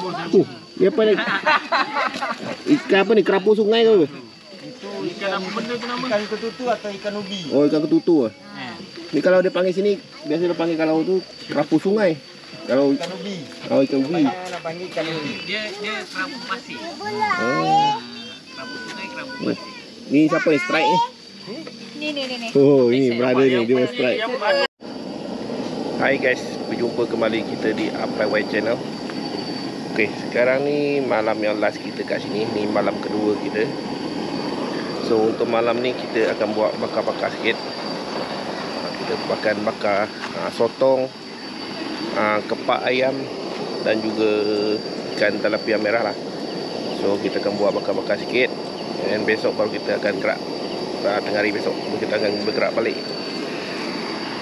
Uh, ni apa ni? Ikan apa ni? Kerapu sungai ke? apa? Ikan apa benda tu nama? Ikan ketutu atau ikan ubi? Oh, ikan ketutu ah. Eh. Ni kalau dia panggil sini, biasa dia panggil kalau tu kerapu sungai. Kalau Ikan ubi. oh, ikan ubi. Nak panggil ikan ubi. Dia dia kerabu pasir. Oh. Kerabu sungai, kerabu Oh. pasir. Ni siapa ni? Strike ni? Ni ni ni ni. Oh, ini brother ni. Dia strike. Hai guys, berjumpa kembali kita di Apai White Channel. Okey, sekarang ni malam yang last kita kat sini. Ni malam kedua kita. So untuk malam ni kita akan buat bakar-bakar sikit. Ah, Kita makan bakar uh, sotong, uh, kepak ayam dan juga ikan tilapia merah lah. So kita akan buat bakar-bakar sikit. Dan besok baru kita akan gerak. Uh, tengah hari besok kita akan bergerak balik.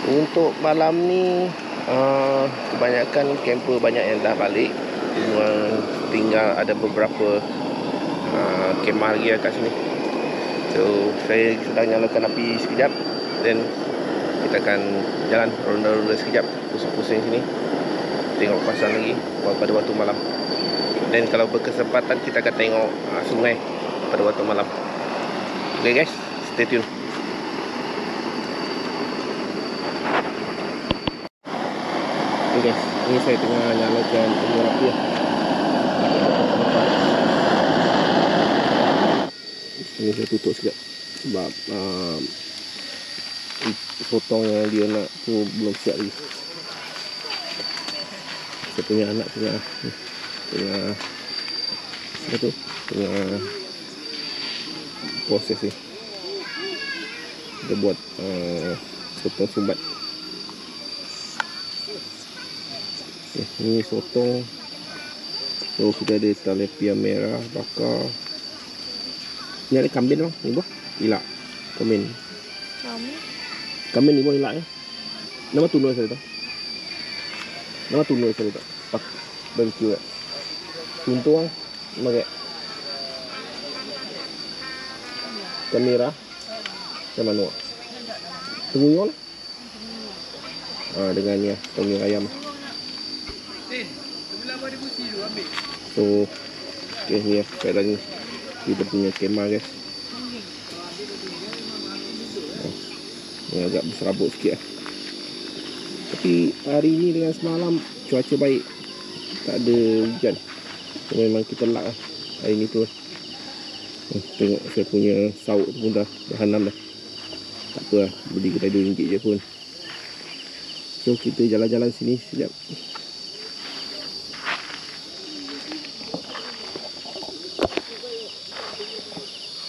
Untuk malam ni uh, kebanyakan camper banyak yang dah balik. Cuma tinggal ada beberapa uh, kemah lagi lah kat sini. So saya sedang nyalakan api sekejap then kita akan jalan ronda-ronda sekejap pusing-pusing sini. Tengok pasang lagi pada waktu malam. Dan kalau berkesempatan kita akan tengok uh, sungai pada waktu malam. Okay guys, stay tune. Okay guys, ni saya tengah nyalakan umur api. Ini saya tutup sekejap sebab um, potong yang dia nak tu belum siap lagi. Saya punya anak tengah tengah apa tu? Tengah proses ni. Kita buat uh, sotong sumbat. Okay, ni sotong. So kita ada tilapia merah bakar. Ni ada kambing bang, ni buah. Ilak. Kambing. Kami. Kambing ni buah ilak ya. Nama tuna saya tu. Nama tuna saya tu. Pak barbecue ya. Tuntu bang. Makai. Ikan merah. Macam mana? Tenguyol. Ah dengan ni lah, tenguyol ayam. So Okay ni lah keadaan Kita punya kemah guys. Ni agak berserabut sikit lah Tapi hari ni dengan semalam Cuaca baik. Tak ada hujan. So, Memang kita lak lah Hari ni tu lah Tengok saya punya sauk pun dah Dah hanam dah. Tak apa lah Beli kedai RM2 je pun. So kita jalan-jalan sini sekejap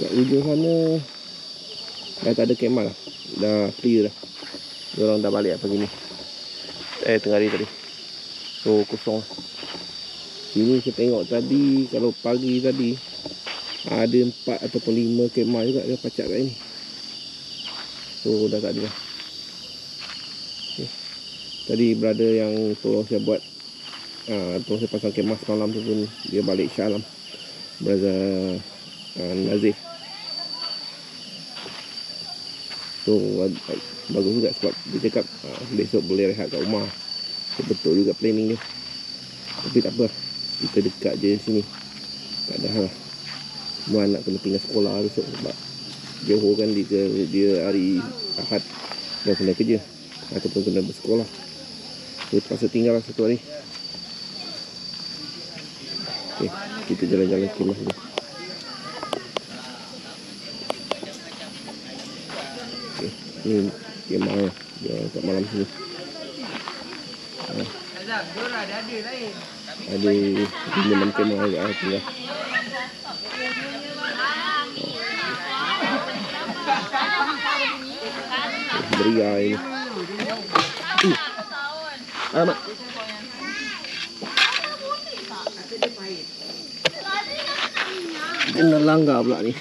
Kat ujung sana Dah tak ada kemah lah. Dah clear dah. Diorang dah balik pagi ni. Eh tengah hari tadi. So kosong Sini saya tengok tadi Kalau pagi tadi Ada empat ataupun lima kemah juga Dia pacak kat ni So dah tak ada lah okay. Tadi brother yang tolong saya buat uh, Tolong saya pasang kemah semalam tu pun Dia balik Shah Alam Brother uh, Nazif So bag- bagus juga sebab dia cakap uh, besok boleh rehat kat rumah. So, Betul juga planning dia. Tapi tak apa Kita dekat je sini. Tak ada hal lah. Semua anak kena tinggal sekolah besok sebab Johor kan dia, dia hari Ahad. Dah kena kerja. Ataupun kena bersekolah. So terpaksa tinggal lah satu hari. Okay, kita jalan-jalan Okay, ni kemah lah Dia kat malam sini Dora dia ada lain. Ada enam kemah lah. Tinggal Oh, Beria ini. Uh. Alamak. Kena langgar pula ni.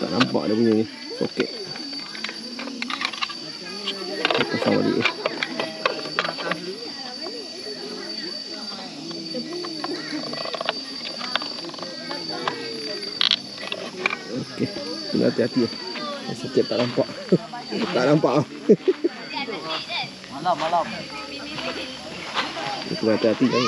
Tak nampak dia punya ni. Soket Pasang balik eh. Okey, kena hati-hati lah. Soket tak nampak. tak nampak ah. Malam, malam. Kena hati-hati kan.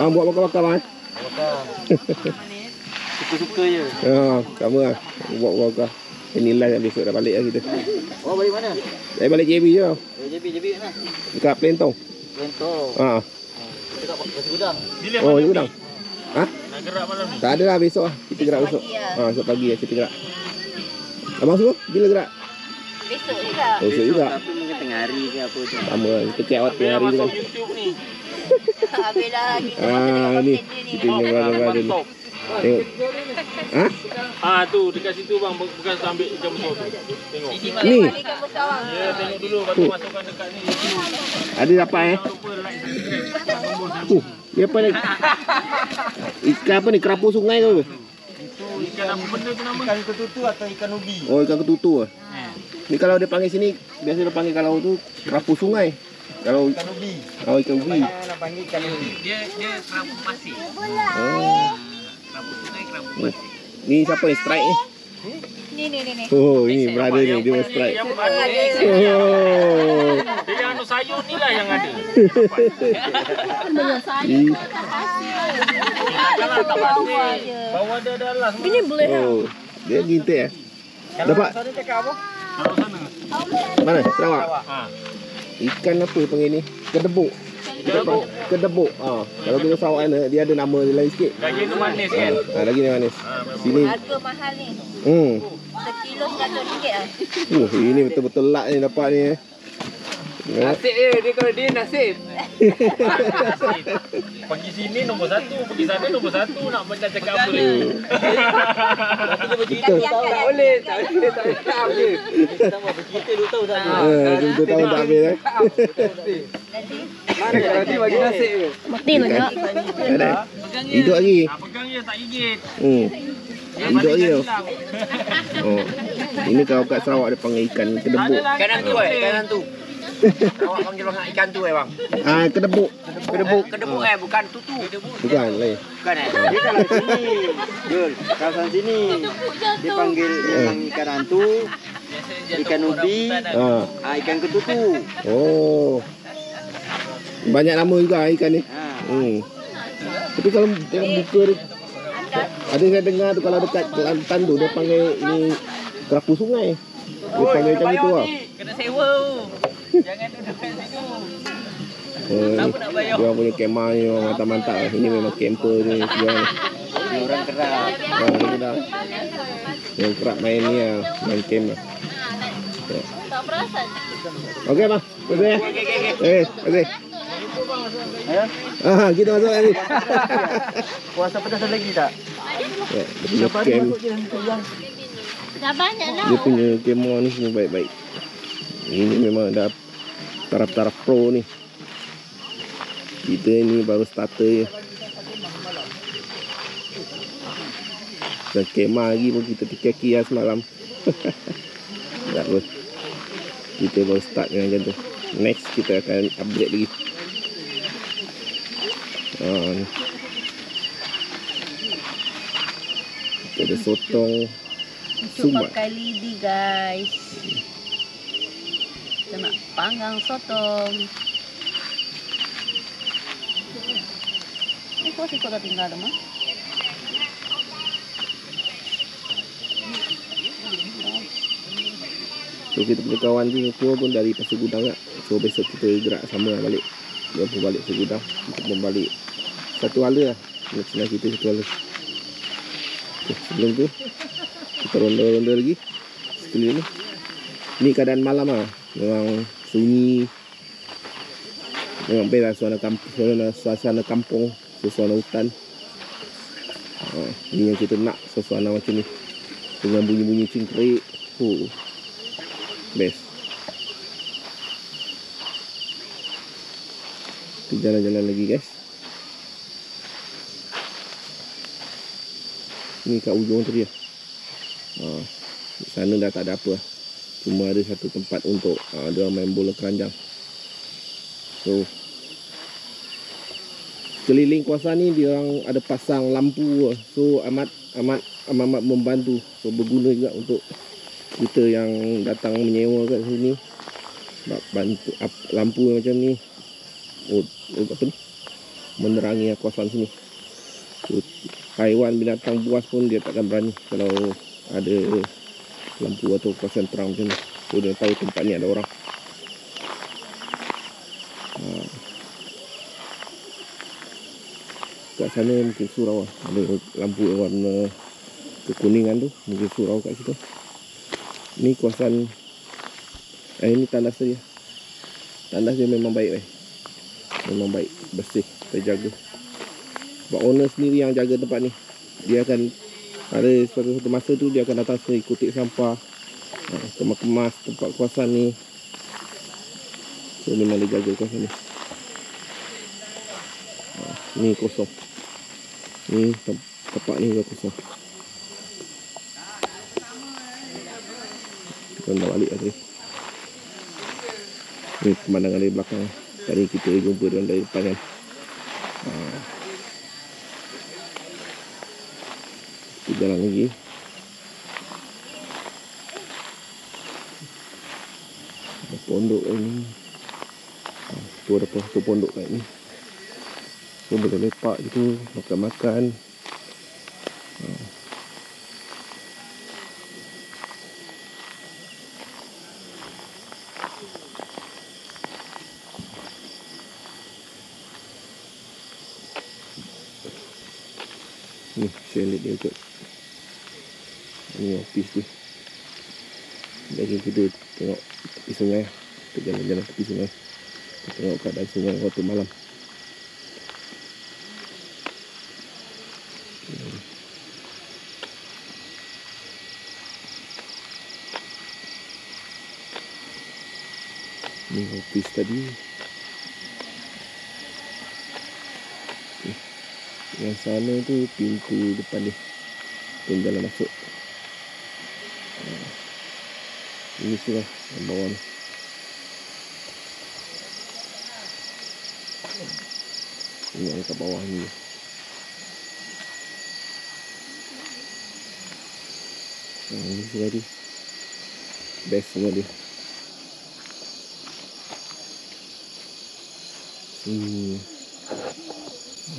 Ah, buat bakar-bakar bang. Bakar. Suka-suka je. Ha, sama lah. Buat bakar. Ini live yang besok dah balik lah kita. Oh, balik mana? Saya balik JB je. Oh, JB, JB mana? Dekat Plentong. Bentong. Ha. Dekat Nasi Gudang. Bila Oh, malam you ni? dah. Ha? Nak gerak malam ni? Tak ada lah besok lah. Kita gerak besok. lah. Ha, esok pagi lah kita gerak. Abang semua bila gerak? Besok juga. Oh, esok juga. Tapi mungkin tengah hari ke apa tu. Sama lah. Kita cek awak tengah hari tu kan. YouTube ni. Habis dah kita Ah, ni. Kita punya brother-brother ni. Tengok. Ha? Ah tu dekat situ bang bukan ambil ikan besar tu. Tengok. Ni. Ya tengok dulu baru masukkan dekat ni. Ada dapat eh? Subscribe. Uh, ni apa ni? Ikan apa ni? Kerapu sungai ke apa? Itu ikan apa benda tu nama? Ikan ketutu atau ikan ubi? Oh, ikan ketutu ah. Ni kalau dia panggil sini, biasa dia panggil kalau tu kerapu sungai. Kalau Ikan ubi. oh, ikan ubi. Dia dia kerabu pasir. Oh. Ni, ni siapa ni? Strike ni? Ni ni ni ni. Oh, ini brother ni. Dia strike. Yang ada. Oh. Dia yang anu sayur ni lah yang ada. Ni. Jangan tak pasir. Bawah dia ada alas. Ini boleh. Oh. Dia gintik eh. Dapat Tadi cakap apa? Taruh sana. mana? Sarawak. Ikan apa panggil ni? Kedebuk. Kedebuk. Kedebuk. Ah, kalau kita Sarawak ni dia ada nama dia lain sikit. Daging tu manis kan? Ah, lagi ni manis. Ha. Sini. Harga mahal ni. Hmm. Sekilo RM100 lah. Uh, ini betul-betul lak ni dapat ni eh. Ya. Nasib dia. Dia kalau dia nasib. Pergi sini nombor satu, pergi sana nombor satu. Nak macam cakap apa ni? Betul. Tak boleh. Tak boleh. Tak boleh. Tak boleh. Kita dua tahun tak Eh, kita tahun tak habis eh. Nanti. Mana kalau dia bagi nasib ke? Mati lah nak. Ada. Hidup lagi. Ha, pegang je, tak gigit. Hmm. Hidup hilang. Oh. Ini kalau kat Sarawak dia panggil ikan kedebuk. Kanan tu eh. Kanan tu. Awak panggil orang ikan tu eh bang. Ah, kedebuk. Kedebuk. Kedebuk eh. Bukan tutu. Bukan lain. Bukan eh. Dia kalau sini. Jul. Kawasan sini. Dia panggil memang ikan hantu. Ikan ubi. Ah. Ah, ikan ketutu. Oh. Banyak nama juga ikan ni. Ha. Hmm. Tapi kalau tengok dia ada saya dengar tu kalau dekat Kelantan tu dia panggil ini kerapu sungai. Dia panggil macam itu lah. Kena sewa. Jangan duduk kat situ. Oh, Siapa nak bayar? dia orang punya kemah ni orang mantap-mantap. Ini memang camper ni dia orang keras. Ha, ni dah. Yang kerap main ni lah, main camp lah. Tak perasan. Okey bang, terima kasih. Eh, terima kasih. Ya? Ah, kita masuk lagi. Puasa pedas ada lagi tak? Ya, dia punya camp, Dah banyak lah. dia punya kemah ni semua baik-baik. Ini memang dah taraf-taraf pro ni. Kita ni baru starter je. Dan kemah lagi pun kita tiki-tiki lah semalam. tak apa. Kita baru start dengan macam tu. Next kita akan upgrade lagi. Ah, ni. Kita ada sotong Sumat. pakai lidi guys. Nak panggang sotong. Ini kau sikit dah tinggal rumah. So kita punya kawan tu semua pun dari Pasir Gudang lah. So besok kita gerak sama lah balik. Dia pun balik Pasir Gudang. Kita pun balik satu hala lah. Senang kita satu hala. Okay, sebelum tu kita ronda-ronda lagi. Sekeliling ni. Ni keadaan malam lah. Memang sunyi. Memang best lah suasana kampung, suasana, suasana kampung, suasana hutan. Ha, ni yang kita nak suasana macam ni. Dengan bunyi-bunyi cingkrik. Oh, Best. Kita jalan-jalan lagi guys. Ni kat ujung tu dia. Ha, sana dah tak ada apa. Cuma ada satu tempat untuk ha, dia main bola keranjang. So keliling kawasan ni dia orang ada pasang lampu. So amat amat amat, amat membantu. So berguna juga untuk kita yang datang menyewa kat sini Ba- bantu up, lampu macam ni oh, oh apa ni menerangi kawasan sini. So, haiwan binatang buas pun dia takkan berani kalau ada lampu atau kawasan terang macam ni. So dia tahu tempat ni ada orang. Ha. Kat sana mungkin surau lah. Ada lampu warna kekuningan tu. Mungkin surau kat situ. Ni kawasan Eh ini tandas dia. Tandas dia memang baik eh. Memang baik, bersih, terjaga. Sebab owner sendiri yang jaga tempat ni. Dia akan ada suatu, suatu masa tu dia akan datang sini kutip sampah. Ha, kemas-kemas tempat kawasan ni. So memang dia jaga kawasan ni. Ha, ni kosong. Ni tem- tempat ni dah kosong. Kita dah balik lah tadi. Ni pemandangan dari belakang. Tadi kita jumpa dia dari depan kan. Ha. Jalan lagi. Ada pondok kat ni. Ha, tu ada satu pondok kat ni. Tu boleh lepak je tu. Makan-makan. Ha. Ni chalet dia kot Ni office tu Lagi kita tengok tepi sungai Jalan-jalan tepi sungai Kita tengok keadaan sungai waktu malam. Hmm. Ni office tadi. Yang sana tu pintu depan ni. Pintu jalan masuk. Ha. Ini sudah yang bawah ni Ini yang kat bawah ni. Ha, Ini sudah dia Best semua dia. Hmm.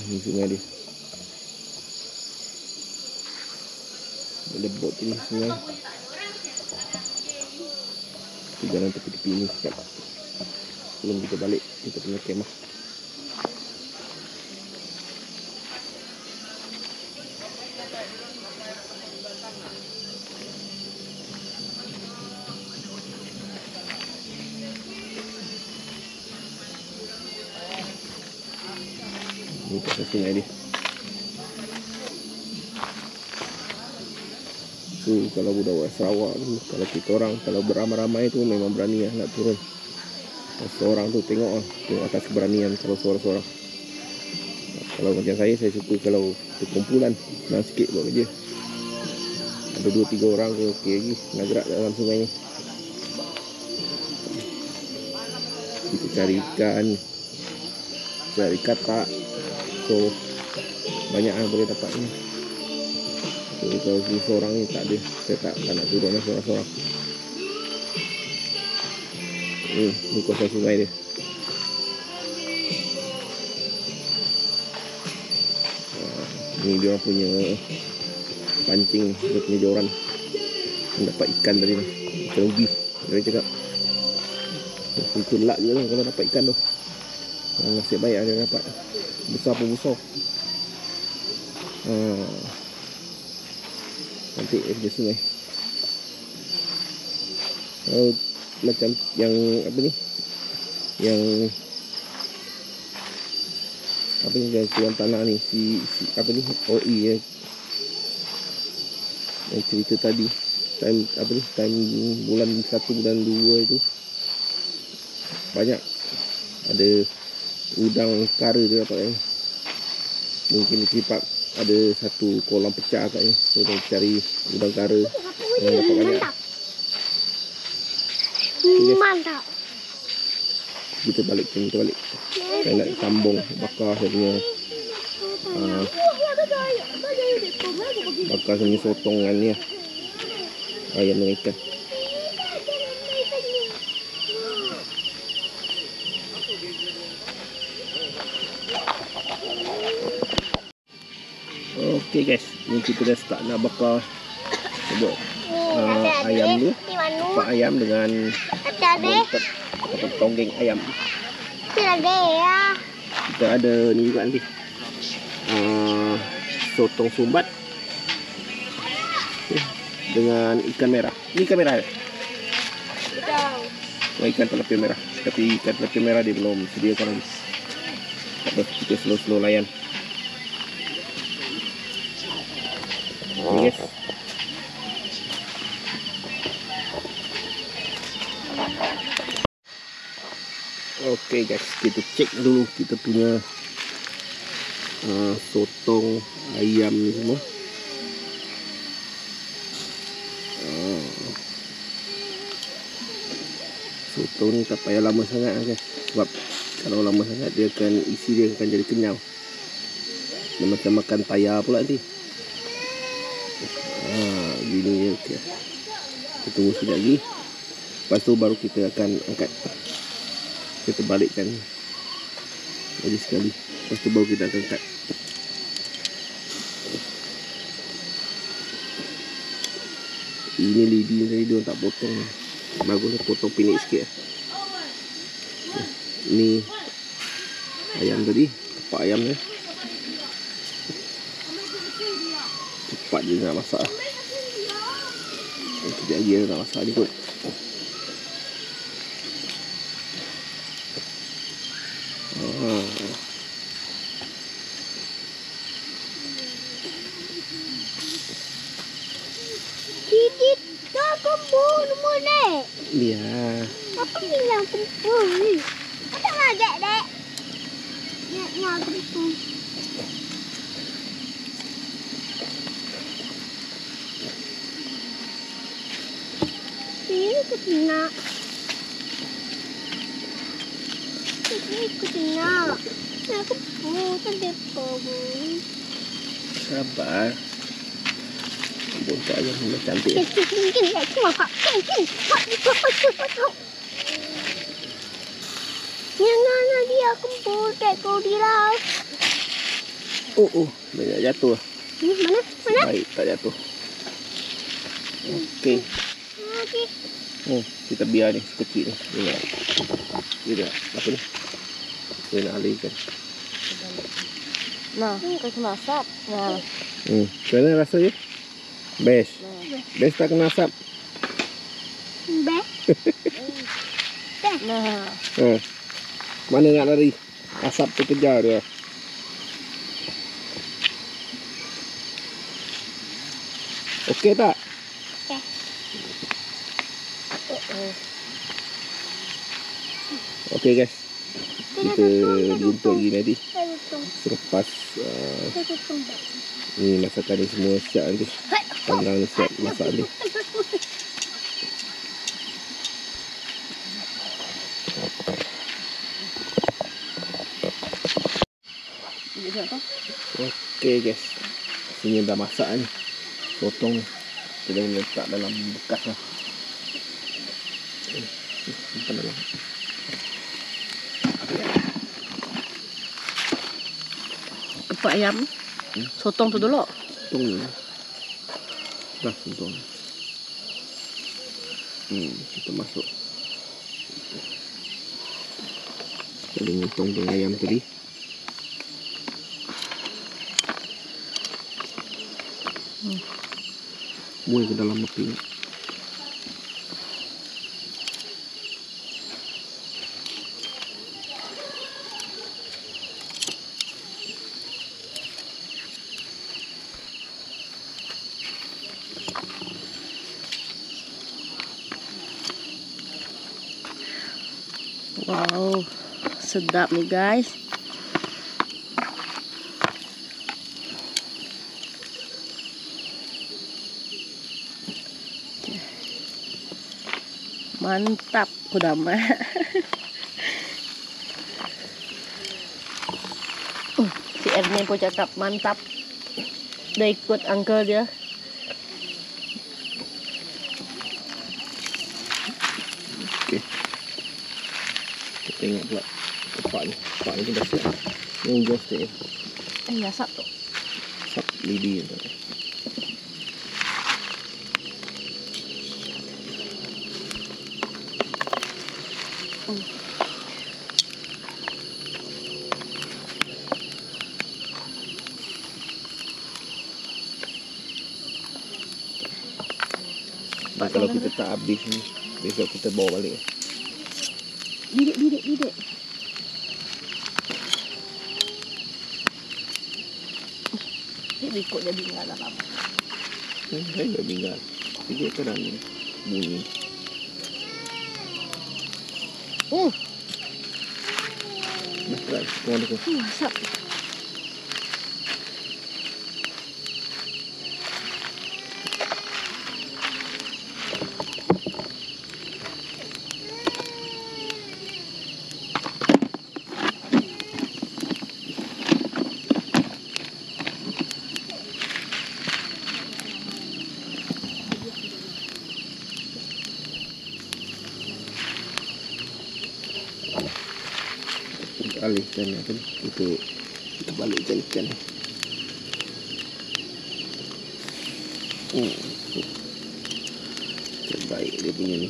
Ini sungai dia. Ada bot ni sungai Kita jalan tepi-tepi ni sekejap Sebelum kita balik Kita punya kemah Ini pasal sungai dia So kalau budak buat Sarawak tu Kalau kita orang Kalau beramai-ramai tu Memang berani lah nak turun. Seorang tu tengok lah Tengok atas keberanian Kalau seorang-seorang. Kalau macam saya Saya suka kalau Berkumpulan Senang sikit buat kerja. Ada dua tiga orang tu Okey lagi Nak gerak dalam sungai ni. Kita cari ikan Cari katak So Banyak yang boleh dapat ni. Jadi kalau sini seorang ni tak ada Saya tak, tak nak turun lah seorang-seorang. Ni, ni kawasan sungai dia. Ah, Ni dia orang punya Pancing Dia punya joran. Dapat ikan tadi ni. Ikan ubi Dia cakap. Itu lak je lah kalau dapat ikan tu. Ah, Nasib baik ada dapat Besar pun besar. Ah. Cantik dia sungai. Kalau macam yang apa ni? Yang Apa ni yang tuan tanah ni? Si, si apa ni? OE ya Yang cerita tadi. Time apa ni? Time bulan 1 bulan 2 itu. Banyak. Ada Udang kara dia dapat ni Mungkin di Keripak ada satu kolam pecah kat ni. So dia cari udang kara. Yang dapat banyak. Guys. Mantap. Kita balik kita balik. Saya nak sambung bakar saya punya uh, Bakar saya punya sotong dengan ni lah Ayam dengan ikan Okay guys, ni kita dah start nak bakar buat uh, ayam ni. Pak ayam dengan atau tonggeng ayam. Kita ada ni juga nanti. Uh, sotong sumbat okay. dengan ikan merah. Ni ikan merah. Oh, ikan telapia merah. Tapi ikan telapia merah dia belum sediakan lagi. Tak apa, kita slow-slow layan. Okay, guys. Okay guys, kita cek dulu kita punya uh, sotong ayam ni semua. Uh, sotong ni tak payah lama sangat lah guys. Sebab kalau lama sangat dia akan isi dia akan jadi kenyal. Dia macam makan tayar pula nanti. Ah, gini je okey. Kita tunggu sekejap lagi. Lepas tu baru kita akan angkat. Kita balikkan lagi sekali. Lepas tu baru kita akan angkat. Ini lidi tadi dia tak potong. Bagusnya potong pinit sikit. lah. Ni ayam tadi, tepak ayam ni. Cepat je nak masak. Sekejap lagi nak masak ni kot. Ah. Didi, dah kembun semua dek. Biar. Apa bilang kembun ni? Ada ngajak dek. Nak nak kembun. Ini ikut nak. Ini ikut nak. Nak kembun, tak ada kembun. Sabar. Bontot ayam ni cantik. Jangan lagi aku botek kau dirau. Oh, oh. Banyak jatuh. Ni mana? Mana? Baik, tak jatuh. Okey. Okey. Oh, kita biar ni kecil ni. Dia nak, dia nak apa ni? Dia nak alihkan. Nah, kau kena asap. Nah, Hmm, mana rasa dia? Best. Best tak kena asap. Be. nah. Ha. Mana nak lari? Asap tu kejar dia. Okey tak? Okey guys. Kita jumpa lagi nanti selepas uh, ni masakan ni semua siap nanti. Pandang ni siap masak ni. Okey guys. Sini dah masak ni. Potong ni. Kita dah letak dalam bekas lah. Simpan dalam. Tepak ayam. Hmm. Sotong tu dulu. Potong ni. Dah potong. Hmm, kita masuk. Kita potong dengan ayam tadi. Muai ke dalam ni. Wow. Sedap ni guys. Mantap kudama. Uh, si Ernie pun cakap mantap. Dia ikut uncle dia. Okey. Kita tengok pula tepak ni. Tepak ni dah siap. Ni unggus dia. Eh, asap tu. Sap. lidi tu. Nah, kalau kita tak habis ni, besok kita bawa balik. Bidik, bidik, bidik. Dia ikut dia bingung lah apa. Hmm, saya dah tinggal. Dia kadang bunyi. Oh, try. Tengok dia. hmm, masak. Alihkan apa ni? Kita kita balikkan ikan ni. Hmm. Terbaik dia punya ni.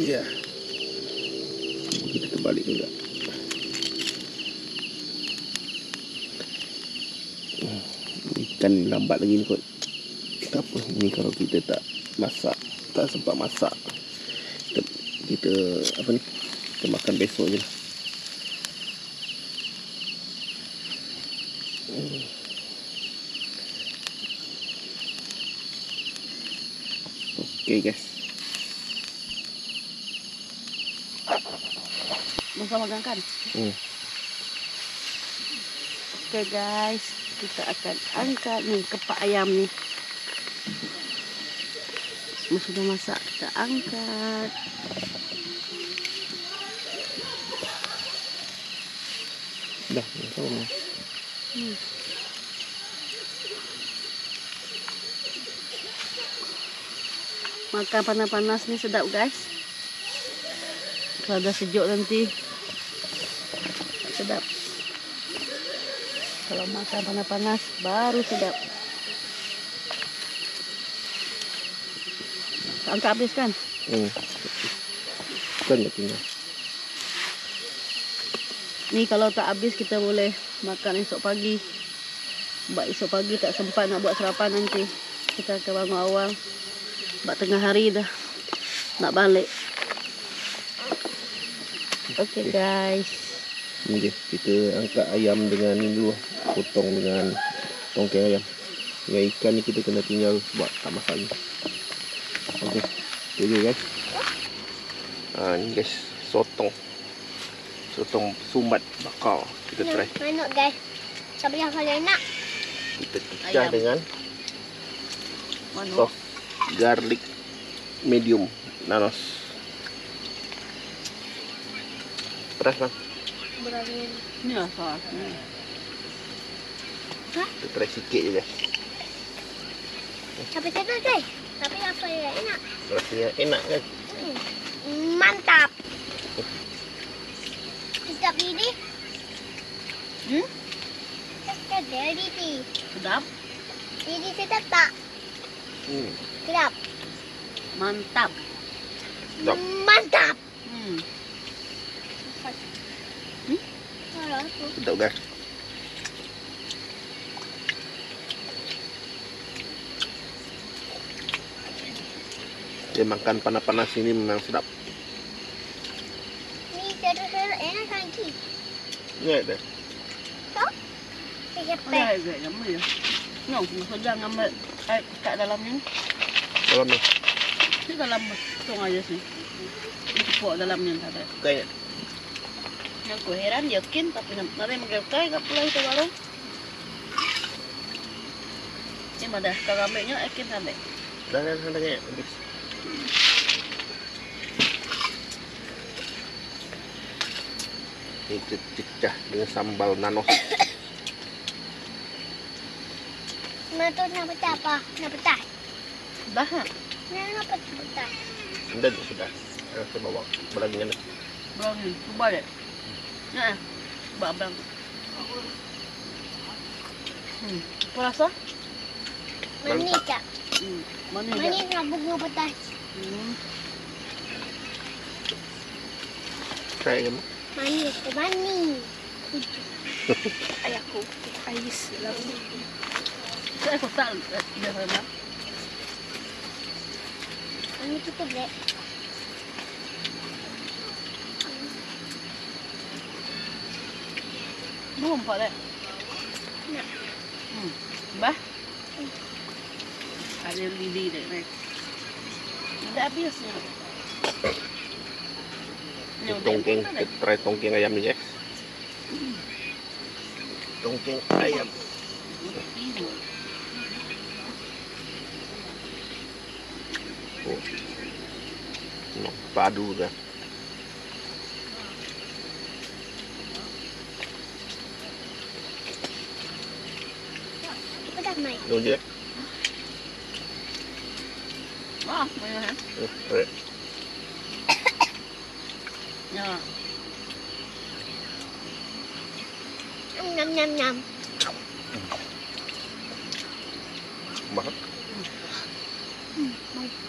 Ya. Kita terbalik juga. Hmm, Ikan lambat lagi ni kot. Ni kalau kita tak masak, tak sempat masak. Kita, kita apa ni? Kita makan besok je lah. Okay guys. Bersama makan kan? Hmm. Okay guys, kita akan angkat ni kepak ayam ni. Sudah masak, kita angkat. Dah, ni. Makan panas-panas ni sedap guys. Kalau dah sejuk nanti sedap. Kalau makan panas-panas baru sedap. Angkat habis kan? Hmm. Bukan tak tinggal. Ni kalau tak habis kita boleh makan esok pagi. Sebab esok pagi tak sempat nak buat sarapan nanti. Kita akan bangun awal. Sebab tengah hari dah nak balik. Okay guys. Ni je. Kita angkat ayam dengan ni dulu. Potong dengan tongkeng ayam. Dengan ikan ni kita kena tinggal buat tak masak ni. Okey. Je guys. Ha, ni guys. Sotong. Sotong sumat bakar. Kita try. Manuk guys. Siapa yang paling enak? Kita pecah Ayam. dengan Mana? sos garlic medium nanos. Pedas bang. Berani. Ni lah sos. Ni. Kita try sikit je guys. Tapi enak guys. Tapi apa yang enak? Rasanya enak kan? Hmm, Mantap. Sedap ini. Hmm? Sedap dari ni. Sedap. Ini sedap tak? Hmm. Sedap. Mantap. Sedap. Mantap. Hmm. Hmm? Sedap guys. Dia makan panas-panas ini memang sedap. Ni sedap-sedap enak lagi. Ni ada. Saya Oh ya, pek. ya, gambar ya. No, saja ngambil air kat dalamnya. Dalam ni. Ni dalam tong aja sih. Ini kepok dalamnya tak ada. Kayaknya. Yang aku heran yakin tapi nanti makan kaya kap pula itu baru. Ini mana kalau ambilnya yakin sampai. Dah dah dah. Habis. Ini kita cecah dengan sambal nanos. Mana nak pecah apa? Nak pecah. Dah ha? Nak nak pecah. Dan sudah. Rasa bawa Berlagi mana Abang ni, cuba dek. Ya. Buat abang. Hmm. Apa rasa? Manis tak? Hmm. Manis dia? dengan bunga petas. Hmm. Try kan Manis ke manis? Ayahku. Ais. Saya aku tak dia sama. Manis kita dek. Belum pak dek. Nak. Hmm. Bah. Ada lidi dek ni. Dah habis ni. Ni udah Tongking tak Kita try tongking ayam ni guys Tongking ayam. Oh. no, Padu dah. Pedas mai. Ni je Wah, banyak alright. Ya. Nyam nyam nyam. Mahal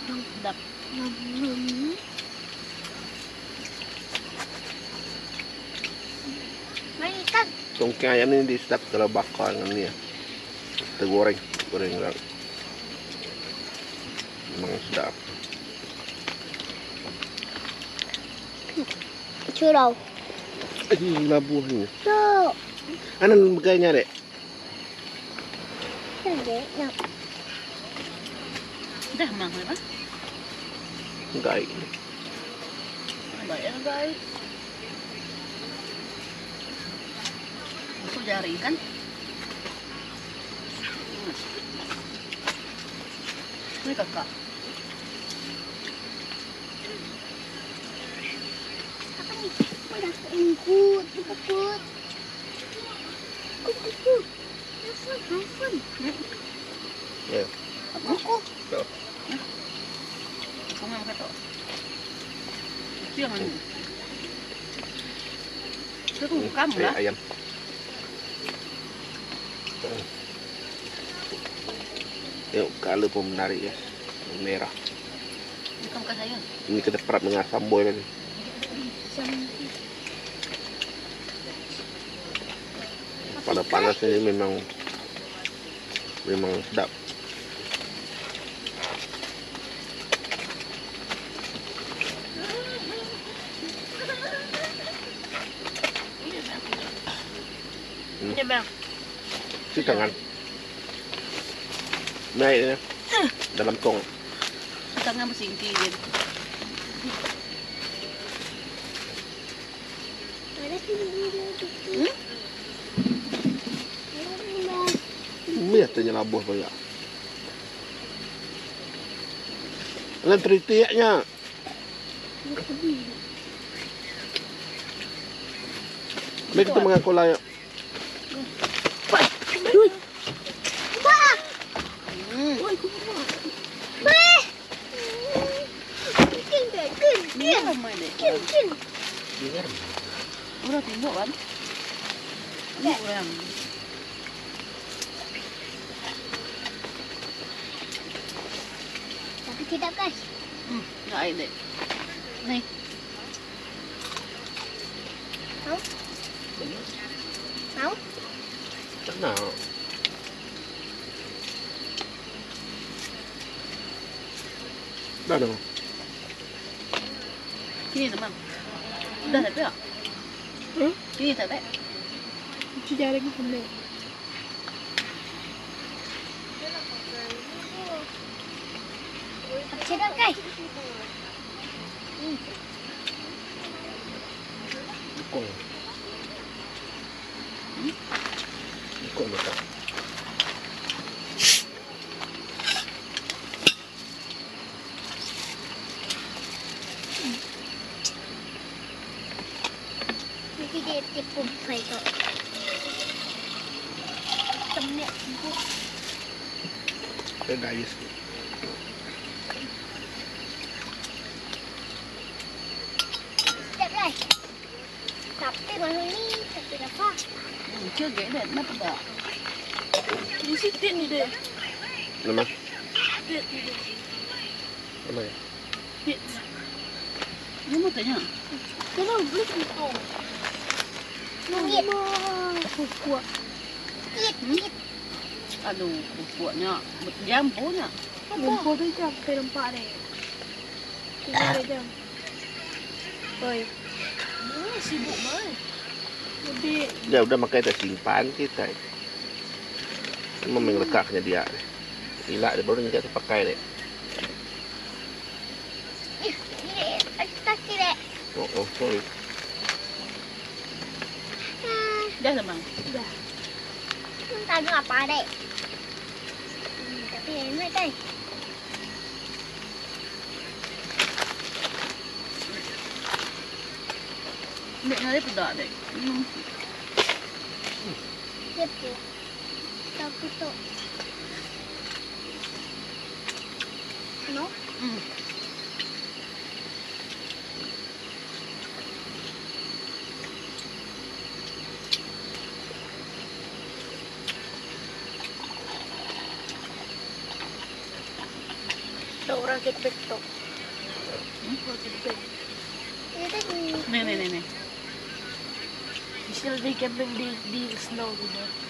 Sedap. Nyam nyam. Manis? Tongking ayam ni dia sedap kalau bakar dengan ni ya. Kita goreng Goreng lah Memang sedap Curau. Eh, labuh ni Cuk. Anan begainya dek Dek, nak. Dah mang apa? Gai Baik ya guys. Aku jari kan? Hmm. Ini kakak. Ni? Pedas ingkut. Ingkut. Kuk, kuk, kuk. iPhone, iPhone. Ya Aku. Kau memang kata. Itu yang mana? Itu tu kamu lah. ayam Tengok color pun menarik ya Merah Bukan bukan saya. Ini kita perap dengan sambal tadi Pada panas ini memang Memang sedap Ini bang. Si tangan Naik dia Dalam tong Tangan bersingkir je. Ada tinggi dia tu. Hmm? Mia tanya labuh banyak Dengan teritiknya Baik kita mengaku layak Hmm. Kin, kin, Dia kin, ramai deh. kin, kin. Udah tengok kan? Ini orang. Tapi tidak guys. Hmm, nak air dek. Ni. Mau? Tak nak Dah dah Sini teman. Dah tak tak? Hmm? Sini tak tak? Tidak lagi boleh. Sedap 때 뽀뽀해서 점내 이거 그래 알겠어 tập cái mà hơi đi tập cái là pha chưa kể đến mất bờ đi xích tiền đi đi làm ăn tiền làm ăn tiền nhưng mà tới nhở cái nào lúc đi tổ Kit, kit. Aduh, kuatnya. Jam punya. Lumpur tu jam ke lempak ni. Tiga jam. Oi. Ah, sibuk banget. Lebih Dia udah makai dah simpan kita. Memang lekaknya dia. Gila dia baru kita pakai tak kira. Oh, oh, sorry. Hmm, Dah lah bang. dah. Tak ada apa dek. Hmm, tapi enak kan? Miệng nó đấy phải đỏ đấy. Ừ. Cepu. Tapi tu. No? Ừ. can build these, snow slowly.